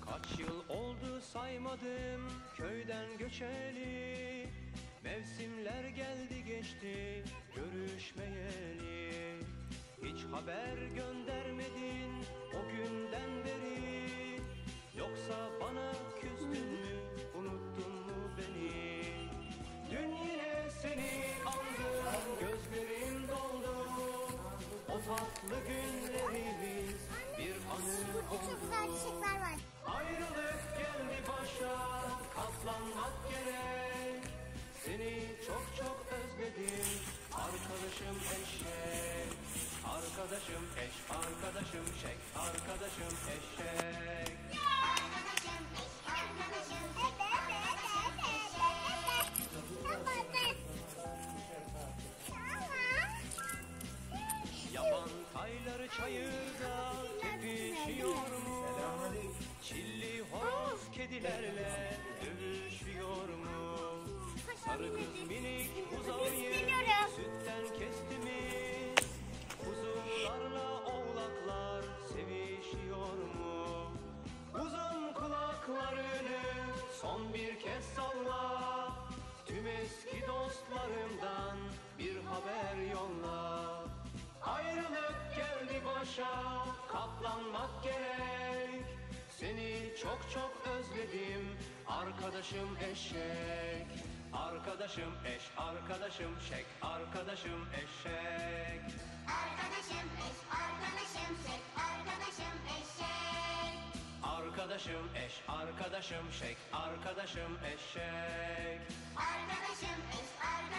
Kaç yıl oldu saymadım köyden göçeli. Mevsimler geldi haber göndermedin o günden beri? Yoksa bana küstün mü unuttun mu beni? Dün yine seni andım gözlerim doldu. O tatlı günlerimiz bir anı oldu. Ayrılık geldi başa Arkadaşım eş arkadaşım şek arkadaşım eşek. Yaban tayları çayırda tepişiyor mu? Çilli horoz kedilerle dövüşüyor mu? Sarı kız minik buzağıyı İstemiyorum. Kez salla. Tüm eski dostlarımdan bir haber yolla. Ayrılık geldi başa katlanmak gerek. Seni çok çok özledim arkadaşım eşek. Arkadaşım eş arkadaşım şek arkadaşım eşek. Arkadaşım, eş arkadaşım, şek arkadaşım. Arkadaşım eş, arkadaşım şek, arkadaşım eşek. Arkadaşım eş, arkadaşım